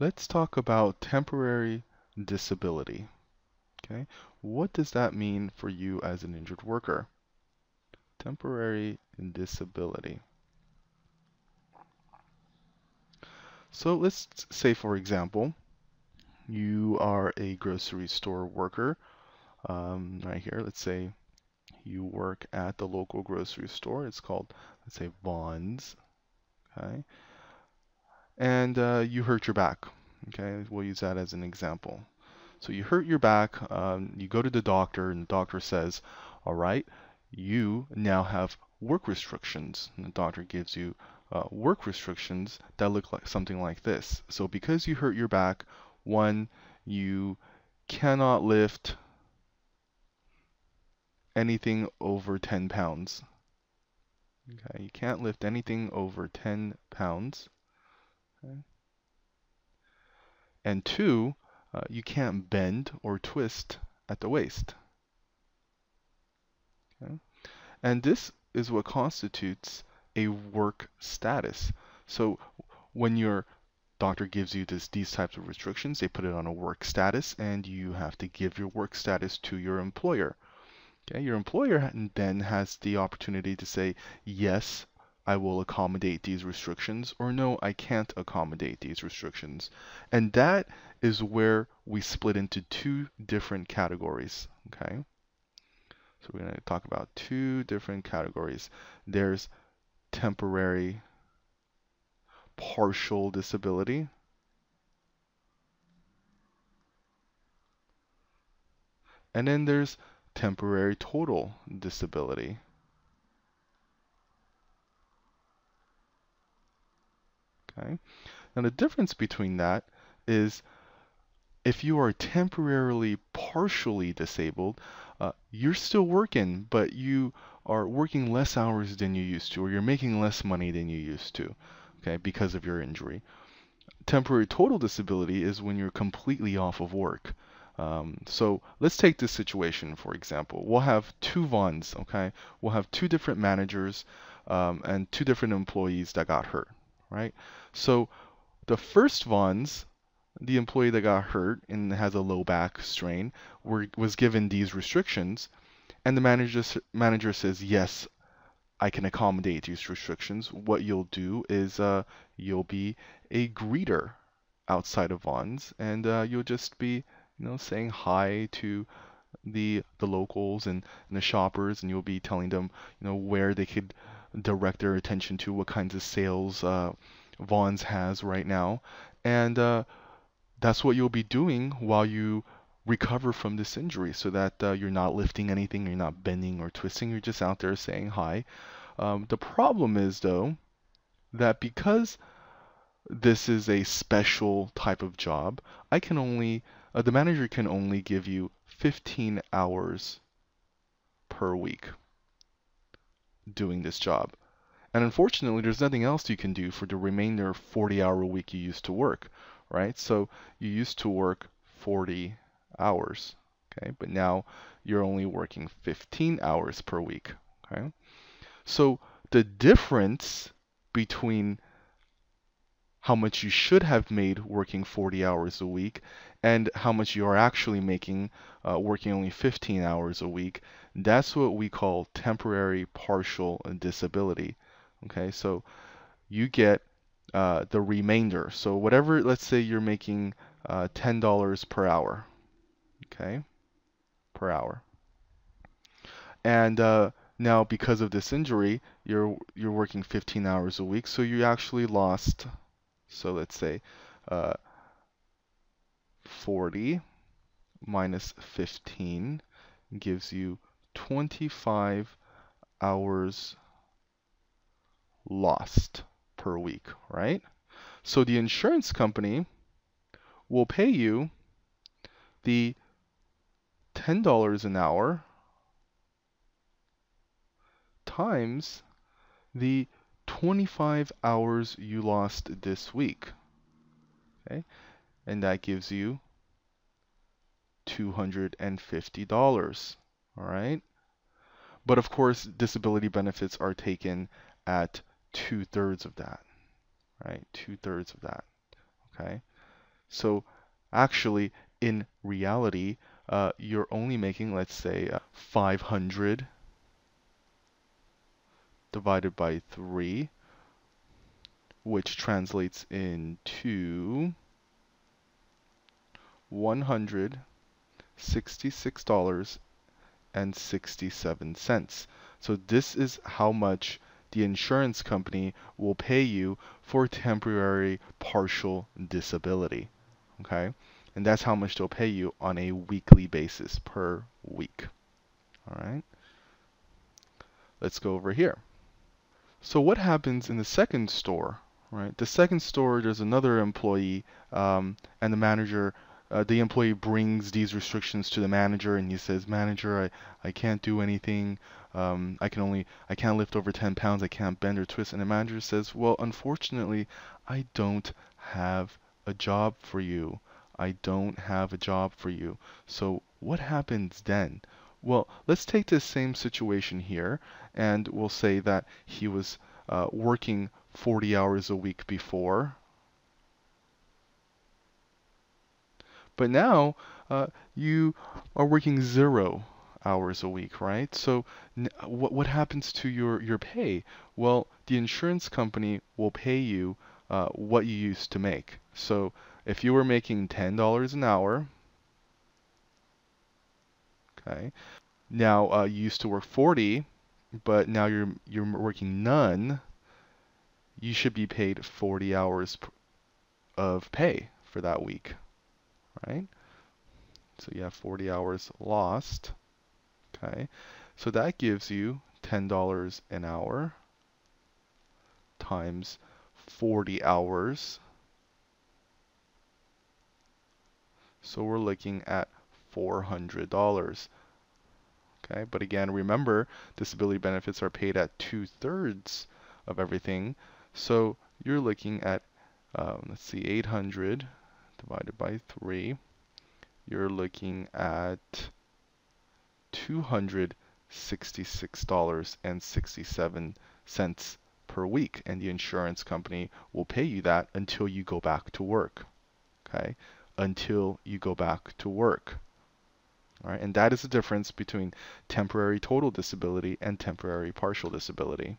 let's talk about temporary disability. Okay, what does that mean for you as an injured worker? Temporary disability. So let's say, for example, you are a grocery store worker. Um, right here, let's say you work at the local grocery store. It's called, let's say, Vons. Okay, and uh, you hurt your back. Okay, we'll use that as an example. So you hurt your back, um, you go to the doctor, and the doctor says, all right, you now have work restrictions. And the doctor gives you uh, work restrictions that look like something like this. So because you hurt your back, one, you cannot lift anything over 10 pounds. Okay, you can't lift anything over 10 pounds. Okay. And two, uh, you can't bend or twist at the waist. Okay? And this is what constitutes a work status. So when your doctor gives you this, these types of restrictions, they put it on a work status, and you have to give your work status to your employer. Okay, your employer then has the opportunity to say, yes, I will accommodate these restrictions, or no, I can't accommodate these restrictions. And that is where we split into two different categories. Okay, so we're going to talk about two different categories. There's temporary partial disability. And then there's temporary total disability. Okay. Now the difference between that is if you are temporarily partially disabled, uh, you're still working, but you are working less hours than you used to, or you're making less money than you used to, okay, because of your injury. Temporary total disability is when you're completely off of work. Um, so let's take this situation for example. We'll have two Vons, okay? We'll have two different managers um, and two different employees that got hurt, right? So the first Vons, the employee that got hurt and has a low back strain, were, was given these restrictions, and the manager manager says, "Yes, I can accommodate these restrictions. What you'll do is uh, you'll be a greeter outside of Vons, and uh, you'll just be, you know, saying hi to the the locals and, and the shoppers, and you'll be telling them, you know, where they could direct their attention to, what kinds of sales." Uh, Vons has right now. And uh, that's what you'll be doing while you recover from this injury so that uh, you're not lifting anything, you're not bending or twisting, you're just out there saying hi. Um, the problem is, though, that because this is a special type of job, I can only, uh, the manager can only give you 15 hours per week doing this job. And unfortunately, there's nothing else you can do for the remainder 40 hour week you used to work, right? So you used to work 40 hours, okay? But now you're only working 15 hours per week, okay? So the difference between how much you should have made working 40 hours a week and how much you are actually making uh, working only 15 hours a week, that's what we call temporary partial disability. Okay, so you get uh, the remainder. So whatever, let's say you're making uh, $10 per hour, okay, per hour. And uh, now because of this injury, you're you're working 15 hours a week, so you actually lost. So let's say uh, 40 minus 15 gives you 25 hours lost per week, right? So the insurance company will pay you the $10 an hour times the 25 hours you lost this week. Okay? And that gives you $250. All right? But of course, disability benefits are taken at two thirds of that, right? Two thirds of that, okay? So actually, in reality, uh, you're only making, let's say, uh, 500 divided by 3, which translates into $166.67. So this is how much the insurance company will pay you for temporary partial disability. Okay? And that's how much they'll pay you on a weekly basis per week. All right? Let's go over here. So what happens in the second store, right? The second store, there's another employee, um, and the manager, uh, the employee brings these restrictions to the manager, and he says, "Manager, I, I can't do anything. Um, I can only, I can't lift over 10 pounds. I can't bend or twist." And the manager says, "Well, unfortunately, I don't have a job for you. I don't have a job for you." So what happens then? Well, let's take this same situation here, and we'll say that he was uh, working 40 hours a week before. But now uh, you are working zero hours a week, right? So what what happens to your your pay? Well, the insurance company will pay you uh, what you used to make. So if you were making $10 an hour, Okay. Now uh, you used to work 40, but now you're you're working none. You should be paid 40 hours of pay for that week, right? So you have 40 hours lost. Okay. So that gives you $10 an hour times 40 hours. So we're looking at $400. Okay, but again, remember, disability benefits are paid at two-thirds of everything. So you're looking at, um, let's see, 800 divided by 3. You're looking at $266.67 per week, and the insurance company will pay you that until you go back to work. Okay, until you go back to work. All right, and that is the difference between temporary total disability and temporary partial disability.